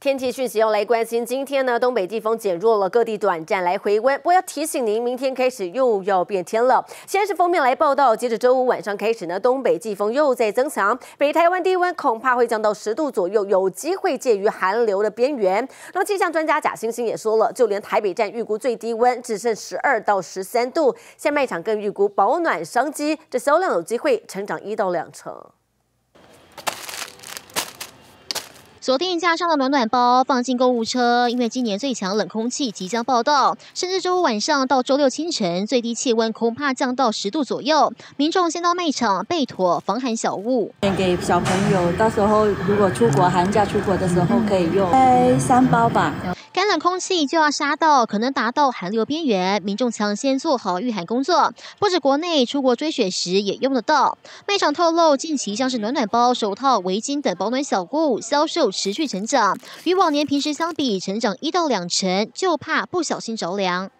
天气讯息要来关心，今天呢，东北季风减弱了，各地短暂来回温。不要提醒您，明天开始又要变天了。先是封面来报道，接着周五晚上开始呢，东北季风又在增强，北台湾低温恐怕会降到十度左右，有机会介于寒流的边缘。那么气象专家贾星星也说了，就连台北站预估最低温只剩十二到十三度，现卖场更预估保暖商机，这销量有机会成长一到两成。昨天架上了暖暖包，放进购物车，因为今年最强冷空气即将报道，甚至周五晚上到周六清晨，最低气温恐怕降到十度左右。民众先到卖场备妥防寒小物，给小朋友，到时候如果出国寒假出国的时候可以用，三包吧。冷空气就要杀到，可能达到寒流边缘，民众抢先做好御寒工作。不止国内，出国追雪时也用得到。卖场透露，近期像是暖暖包、手套、围巾等保暖小物销售持续成长，与往年平时相比，成长一到两成，就怕不小心着凉。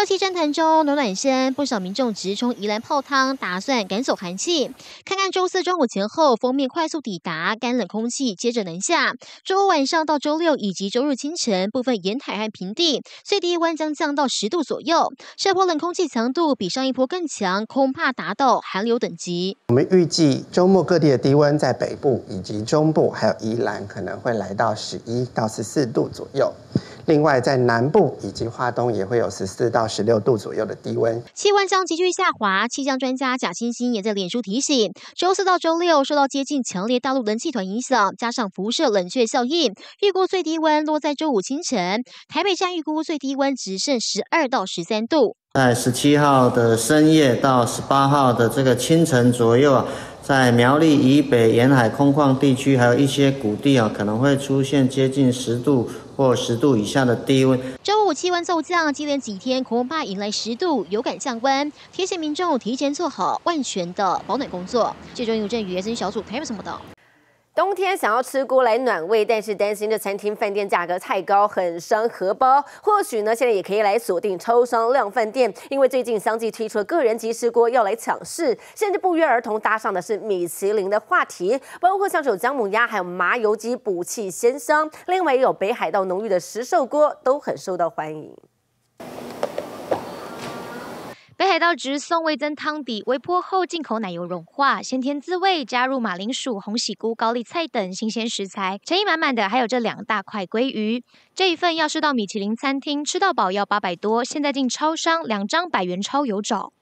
热气蒸腾中，暖暖身，不少民众直冲宜兰泡汤，打算赶走寒气。看看周四中午前后，封面快速抵达，干冷空气接着南下。周五晚上到周六以及周日清晨，部分沿海和平地最低温将降到十度左右。这波冷空气强度比上一波更强，恐怕达到寒流等级。我们预计周末各地的低温在北部以及中部，还有宜兰可能会来到十一到十四度左右。另外，在南部以及华东也会有十四到十六度左右的低温，气温将急剧下滑。气象专家贾欣欣也在脸书提醒，周四到周六受到接近强烈大陆冷气团影响，加上辐射冷却效应，预估最低温落在周五清晨。台北站预估最低温只剩十二到十三度。在十七号的深夜到十八号的这个清晨左右啊。在苗栗以北沿海空旷地区，还有一些谷地啊，可能会出现接近十度或十度以下的低温。周五气温骤降，接连几天恐怕迎来十度有感降温，提醒民众提前做好万全的保暖工作。记者有阵雨，新小组台北什么的。冬天想要吃锅来暖胃，但是担心这餐厅饭店价格太高，很伤荷包。或许呢，现在也可以来锁定超商量饭店，因为最近相继推出了个人即食锅要来抢市，甚至不约而同搭上的是米其林的话题，包括像是有姜母鸭，还有麻油鸡补气鲜香，另外也有北海道浓郁的石寿锅，都很受到欢迎。北海道直送味增汤底，微波后进口奶油融化，鲜甜滋味。加入马铃薯、红喜菇、高丽菜等新鲜食材，诚意满满的。还有这两大块鲑鱼，这一份要是到米其林餐厅吃到饱要八百多，现在进超商两张百元超有找。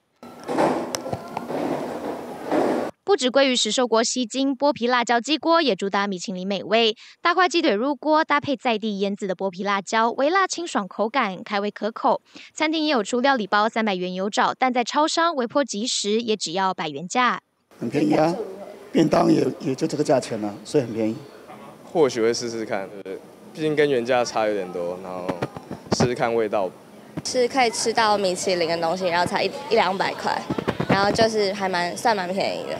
不止鲑鱼石寿锅吸睛，剥皮辣椒鸡锅也主打米其林美味。大块鸡腿入锅，搭配在地腌制的剥皮辣椒，微辣清爽口感，开胃可口。餐厅也有出料理包，三百元有找，但在超商微波即食也只要百元价，很便宜啊。便当也也就这个价钱了，所以很便宜。或许会试试看，对不对？毕竟跟原价差有点多，然后试试看味道。是可以吃到米其林的东西，然后才一一两百块，然后就是还蛮算蛮便宜的。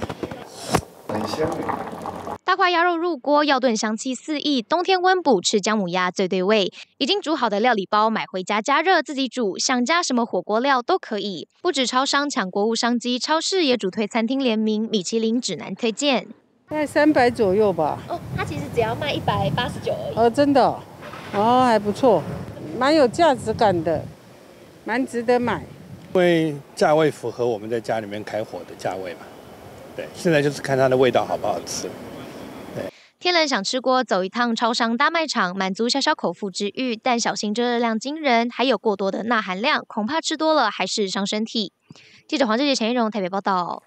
大块鸭肉入锅，要炖香气四溢。冬天温补，吃姜母鸭最对味。已经煮好的料理包买回家加热，自己煮，想加什么火锅料都可以。不止超商抢国物商机，超市也主推餐厅联名，米其林指南推荐。在三百左右吧。哦，它其实只要卖一百八十九而已。哦，真的？哦，还不错，蛮有价值感的，蛮值得买。因为价位符合我们在家里面开火的价位嘛。现在就是看它的味道好不好吃。天冷想吃锅，走一趟超商大卖场，满足小小口腹之欲，但小心这热量惊人，还有过多的钠含量，恐怕吃多了还是伤身体。记者黄志杰、陈一荣台北报道。